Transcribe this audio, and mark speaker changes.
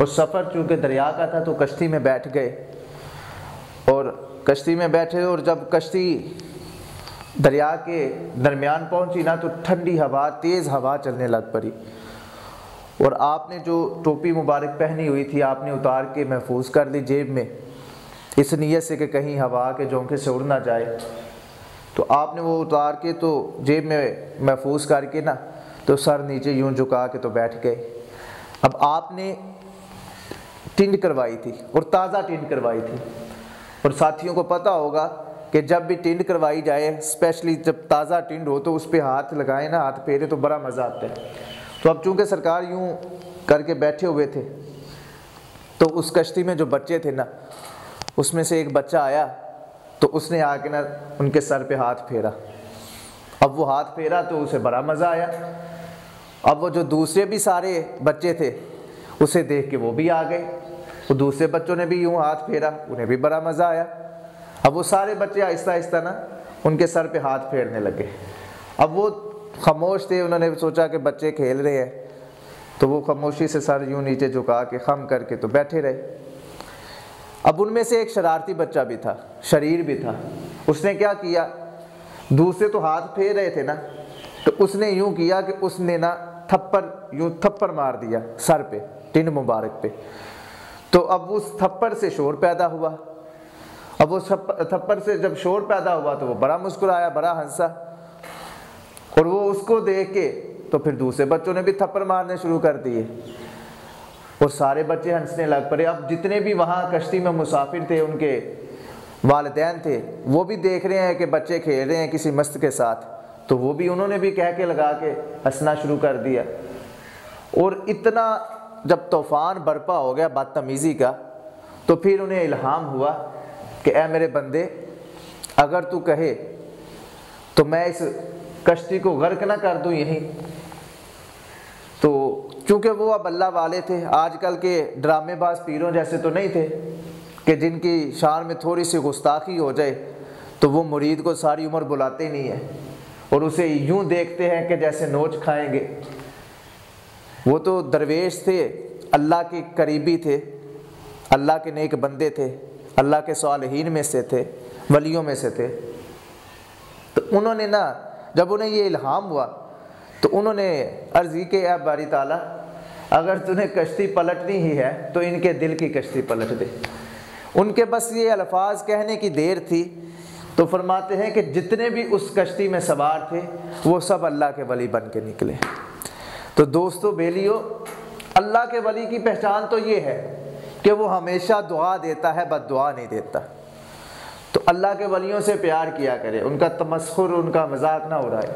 Speaker 1: और सफ़र चूँकि दरिया का था तो कश्ती में बैठ गए। और कश्ती में बैठे और जब कश्ती दरिया के दरमियान पहुँची ना तो ठंडी हवा, तेज़ हवा चलने लग पड़ी। और आपने जो टोपी मुबारक पहनी हुई थी, आपने उतार के महफूज कर ली जेब में। इस नीयत से कि कहीं हवा के झोंके से उड़ ना जाए। तो आपने वो उतार के तो जेब में महफूज करके ना तो सर नीचे यूँ झुका के तो बैठ गए। अब आपने टिंड करवाई थी और ताज़ा टिंड करवाई थी। और साथियों को पता होगा कि जब भी टिंड करवाई जाए स्पेशली जब ताज़ा टिंड हो तो उस पर हाथ लगाए ना, हाथ फेरे तो बड़ा मज़ा आता है। तो अब चूँकि सरकार यूँ करके बैठे हुए थे तो उस कश्ती में जो बच्चे थे ना, उसमें से एक बच्चा आया तो उसने आके ना उनके सर पे हाथ फेरा। अब वो हाथ फेरा तो उसे बड़ा मज़ा आया। अब वो जो दूसरे भी सारे बच्चे थे उसे देख के वो भी आ गए। वो दूसरे बच्चों ने भी यूँ हाथ फेरा, उन्हें भी बड़ा मज़ा आया। अब वो सारे बच्चे आहिस्ता आहिस्ता ना उनके सर पे हाथ फेरने लगे। अब वो खामोश थे, उन्होंने सोचा कि बच्चे खेल रहे हैं। तो वो खामोशी से सर यूँ नीचे झुका के खम करके तो बैठे रहे। अब उनमें से एक शरारती बच्चा भी था, शरीर भी था। उसने क्या किया? दूसरे तो हाथ फेर रहे थे ना तो उसने यूँ किया कि उसने ना थप्पड़, यूँ थप्पड़ मार दिया सर पे। टिन मुबारक पे। तो अब उस थप्पड़ से शोर पैदा हुआ। अब वो थप्पड़ से जब शोर पैदा हुआ तो वो बड़ा मुस्कुराया, बड़ा हंसा। और वो उसको देख के तो फिर दूसरे बच्चों ने भी थप्पड़ मारने शुरू कर दिए। और सारे बच्चे हंसने लग पड़े। अब जितने भी वहाँ कश्ती में मुसाफिर थे, उनके वालदेन थे, वो भी देख रहे हैं कि बच्चे खेल रहे हैं किसी मस्त के साथ। तो वो भी उन्होंने भी कह के लगा के हंसना शुरू कर दिया। और इतना जब तूफ़ान बरपा हो गया बदतमीज़ी का तो फिर उन्हें इल्हाम हुआ कि, ए मेरे बंदे, अगर तू कहे तो मैं इस कश्ती को गर्क ना कर दूँ यहीं। तो चूँकि वो अब अल्लाह वाले थे, आजकल के ड्रामेबाज पीरों जैसे तो नहीं थे, कि जिनकी शान में थोड़ी सी गुस्ताखी हो जाए तो वो मुरीद को सारी उम्र बुलाते नहीं है। और उसे यूँ देखते हैं कि जैसे नोच खाएँगे। वो तो दरवेश थे, अल्लाह के करीबी थे, अल्लाह के नेक बंदे थे, अल्लाह के सालहीन में से थे, वलियों में से थे। तो उन्होंने ना, जब उन्हें ये इल्हाम हुआ तो उन्होंने अर्जी के अब बारी ताला, अगर तुम्हें कश्ती पलटनी ही है तो इनके दिल की कश्ती पलट दे। उनके बस ये अल्फाज कहने की देर थी तो फरमाते हैं कि जितने भी उस कश्ती में सवार थे, वो सब अल्लाह के वली बन के निकले। तो दोस्तों बेलियो, अल्लाह के वली की पहचान तो ये है कि वो हमेशा दुआ देता है बद दुआ नहीं देता। तो अल्लाह के वलियों से प्यार किया करे, उनका तमस्खुर, उनका मज़ाक ना उड़ाए।